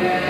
Yeah.